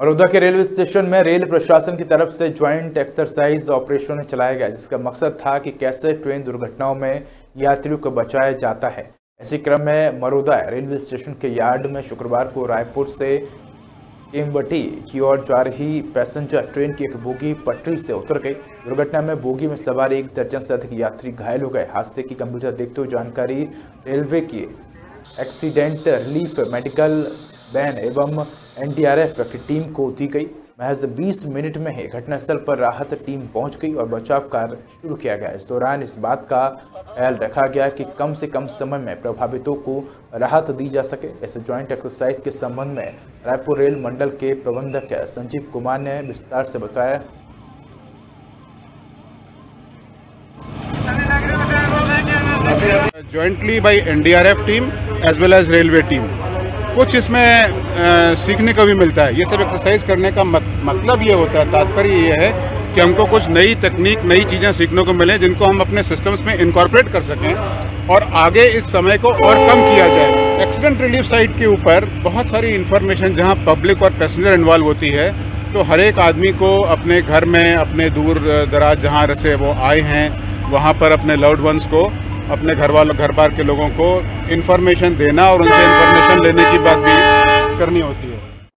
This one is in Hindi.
मरोदा के रेलवे स्टेशन में रेल प्रशासन की तरफ़ से ज्वाइंट एक्सरसाइज ऑपरेशन चलाया गया, जिसका मकसद था कि कैसे ट्रेन दुर्घटनाओं में यात्रियों को बचाया जाता है। इसी क्रम में मरोदा रेलवे स्टेशन के यार्ड में शुक्रवार को रायपुर से केमवटी की ओर जा रही पैसेंजर ट्रेन की एक बोगी पटरी से उतर गई। दुर्घटना में बोगी में सवार एक दर्जन से अधिक यात्री घायल हो गए। हादसे की गंभीरता देखते हुए जानकारी रेलवे की एक्सीडेंट रिलीफ मेडिकल वैन एवं एनडीआरएफ की टीम को दी गई। महज 20 मिनट में ही घटनास्थल पर राहत टीम पहुँच गई और बचाव कार्य शुरू किया गया। इस दौरान इस बात का ख्याल रखा गया कि कम से कम समय में प्रभावितों को राहत दी जा सके। ऐसे ज्वाइंट एक्सरसाइज के संबंध में रायपुर रेल मंडल के प्रबंधक संजीव कुमार ने विस्तार से बताया। Jointly by NDRF team as well as railway team. कुछ इसमें आ, सीखने को भी मिलता है। ये सब एक्सरसाइज करने का मत, मतलब ये होता है तात्पर्य ये है कि हमको कुछ नई तकनीक नई चीज़ें सीखने को मिलें जिनको हम अपने सिस्टम्स में इनकॉर्पोरेट कर सकें और आगे इस समय को और कम किया जाए। एक्सीडेंट रिलीफ साइट के ऊपर बहुत सारी इन्फॉर्मेशन जहाँ पब्लिक और पैसेंजर इन्वॉल्व होती है तो हर एक आदमी को अपने घर में अपने दूर दराज जहाँ से वो आए हैं वहाँ पर अपने लव्ड वंस को अपने घर वालों घर बार के लोगों को इन्फॉर्मेशन देना और उनसे इन्फॉर्मेशन लेने की बात भी करनी होती है।